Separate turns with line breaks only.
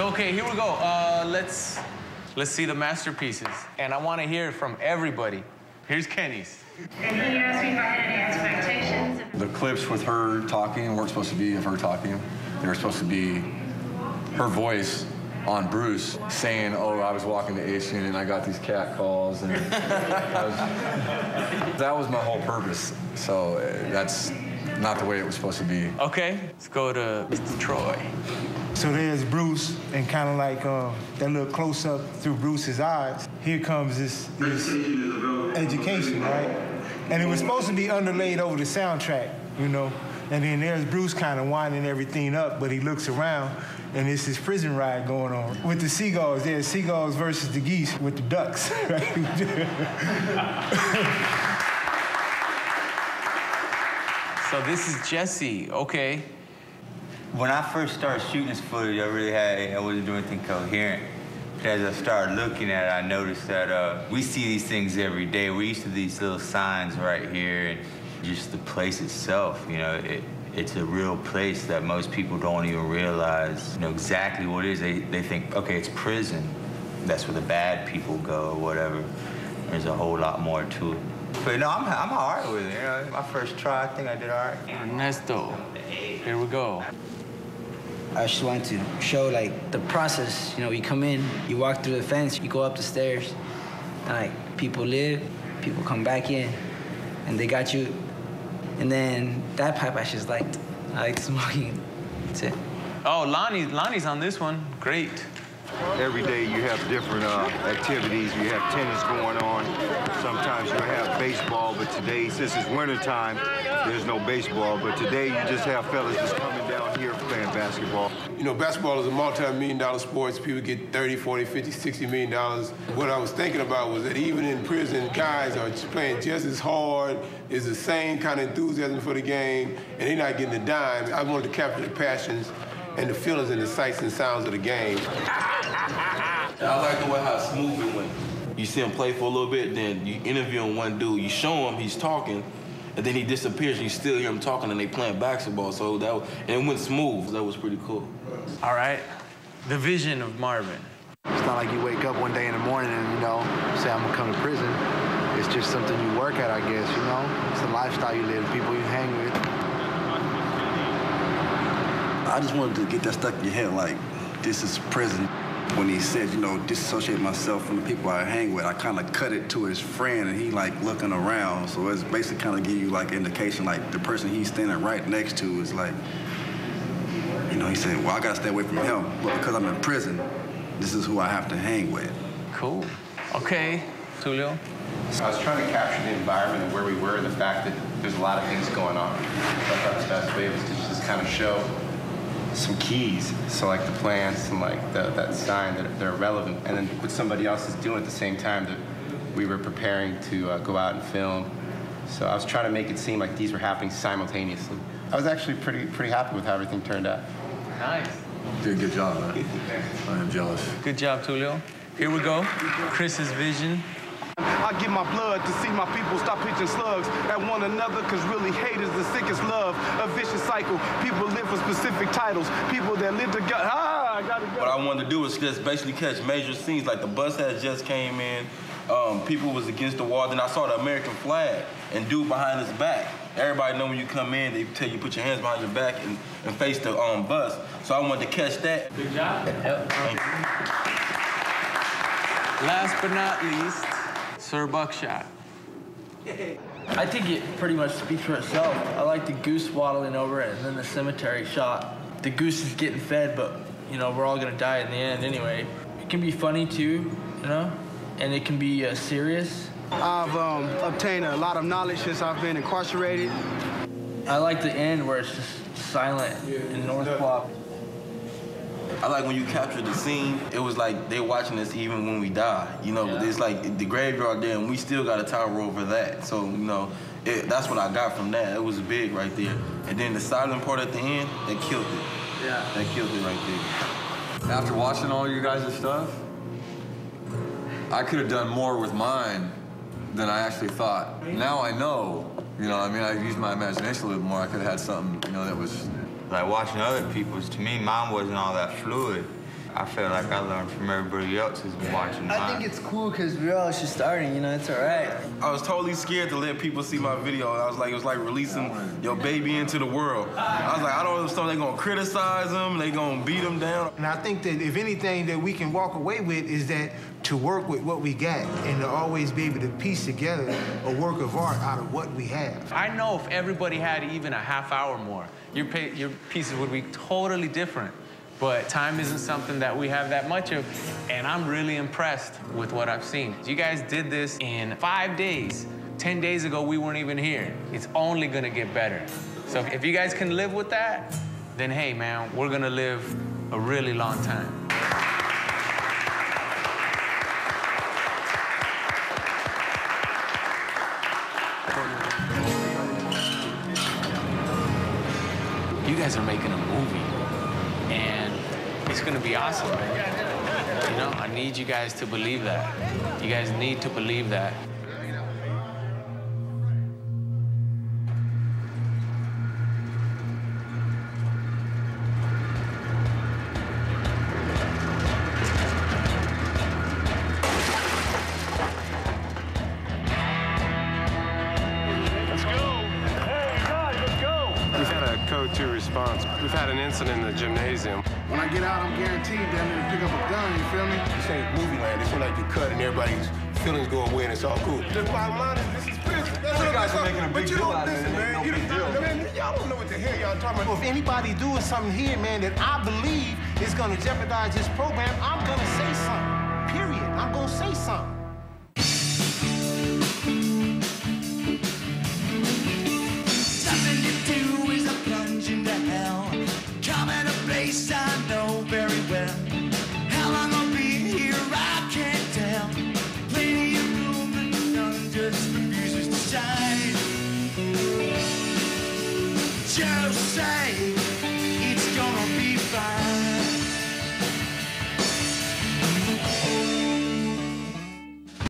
So okay, here we go. Uh, let's let's see the masterpieces, and I want to hear from everybody. Here's Kenny's.
And he asked me if I had any expectations.
The clips with her talking weren't supposed to be of her talking. They were supposed to be her voice on Bruce saying, "Oh, I was walking to Ace Unit and I got these cat calls," and was, that was my whole purpose. So uh, that's not the way it was supposed to be.
Okay, let's go to Mr. Troy.
So there's Bruce, and kind of like uh, that little close up through Bruce's eyes. Here comes this, this education, right? And it was supposed to be underlaid over the soundtrack, you know. And then there's Bruce kind of winding everything up, but he looks around, and it's this prison ride going on with the seagulls. There's seagulls versus the geese with the ducks.
So this is Jesse. Okay.
When I first started shooting this footage, I really had, I wasn't doing anything coherent. But as I started looking at it, I noticed that uh, we see these things every day. We're used to these little signs right here, and just the place itself, you know, it, it's a real place that most people don't even realize, you know, exactly what it is. They, they think, okay, it's prison. That's where the bad people go or whatever. There's a whole lot more to it. But no, I'm, I'm all right with it. You know, my first try, I think I did all right.
Ernesto. Here we go.
I just wanted to show like the process. You know, you come in, you walk through the fence, you go up the stairs, and like people live, people come back in, and they got you. And then that pipe I just liked. I like smoking. That's it.
Oh, Lonnie, Lonnie's on this one. Great.
Every day you have different uh, activities. You have tennis going on. Sometimes you have baseball, but today, since it's wintertime, there's no baseball. But today you just have fellas just coming down here playing basketball.
You know, basketball is a multi-million dollar sport. People get 30, 40, 50, 60 million dollars. What I was thinking about was that even in prison, guys are playing just as hard, is the same kind of enthusiasm for the game, and they're not getting a dime. I wanted to capture the passions and the feelings and the sights and sounds of the game.
I like the way how smooth it went. You see him play for a little bit, then you interview him one dude, you show him he's talking, and then he disappears, and you still hear him talking, and they playing basketball. So that was, and it went smooth. That was pretty cool.
All right. The vision of Marvin.
It's not like you wake up one day in the morning and, you know, say, I'm gonna come to prison. It's just something you work at, I guess, you know? It's the lifestyle you live, people you hang with.
I just wanted to get that stuck in your head, like, this is prison. When he said, you know, disassociate myself from the people I hang with, I kind of cut it to his friend, and he like looking around. So it's basically kind of give you like indication, like the person he's standing right next to is like, you know, he said, well, I gotta stay away from him, but because I'm in prison, this is who I have to hang with.
Cool. Okay, Tulio.
I was trying to capture the environment and where we were and the fact that there's a lot of things going on. So I thought the best way was to just kind of show some keys. So like the plants and like the, that sign that they're relevant. And then what somebody else is doing at the same time that we were preparing to uh, go out and film. So I was trying to make it seem like these were happening simultaneously. I was actually pretty pretty happy with how everything turned out.
Nice.
Did a good job, man. I am jealous.
Good job, Tulio. Here we go. Chris's vision.
I give my blood to see my people stop pitching slugs at one another, cause really hate is the sickest love. A vicious cycle. People live for specific titles. People that live together. Ah, I gotta go.
What I wanted to do was just basically catch major scenes, like the bus had just came in, um, people was against the wall, then I saw the American flag and dude behind his back. Everybody know when you come in, they tell you put your hands behind your back and, and face the um, bus. So I wanted to catch that.
Good job. Last but not least, Sir Buckshot.
I think it pretty much speaks for itself. I like the goose waddling over it and then the cemetery shot. The goose is getting fed, but you know, we're all gonna die in the end anyway. It can be funny too, you know, and it can be uh, serious.
I've um, obtained a lot of knowledge since I've been incarcerated.
I like the end where it's just silent in North Block.
I like when you capture the scene, it was like they're watching us even when we die. You know,
Yeah.
it's like the graveyard there, and we still got a tower over that. So, you know, it, that's what I got from that. It was big right there. And then the silent part at the end, that killed it.
Yeah.
That killed it right there.
After watching all you guys' stuff, I could have done more with mine than I actually thought. Now I know, you know, I mean, I used my imagination a little more. I could have had something, you know, that was.
Like watching other people's, to me, mine wasn't all that fluid. I feel like I learned from everybody else who's been watching Mine.
I think it's cool because we're all just starting, you know, it's all right.
I was totally scared to let people see my video. I was like, it was like releasing your baby into the world. I was like, I don't understand. If they gonna criticize them, they're gonna beat them down.
And I think that if anything that we can walk away with is that to work with what we got and to always be able to piece together a work of art out of what we have.
I know if everybody had even a half hour more, your, pa- your pieces would be totally different. But time isn't something that we have that much of, and I'm really impressed with what I've seen. You guys did this in five days. 10 days ago, we weren't even here. It's only gonna get better. So if you guys can live with that, then hey, man, we're gonna live a really long time. You guys are making a movie, and it's gonna be awesome. You know, I need you guys to believe that. You guys need to believe that.
Code 2 response. We've had an incident in the gymnasium.
When I get out, I'm guaranteed that I'm gonna pick up a gun, you feel me?
This ain't movie land. It's like you cut and everybody's feelings go away and it's all cool. The bottom line is this is prison.
You guys are making a big
but you
deal
don't
out of it,
listen,
and it ain't
man.
no
you don't, man, y'all don't know what the hell y'all talking about.
If anybody doing something here, man, that I believe is gonna jeopardize this program, I'm gonna say something. Period. I'm gonna say something.
Something Joe say it's gonna be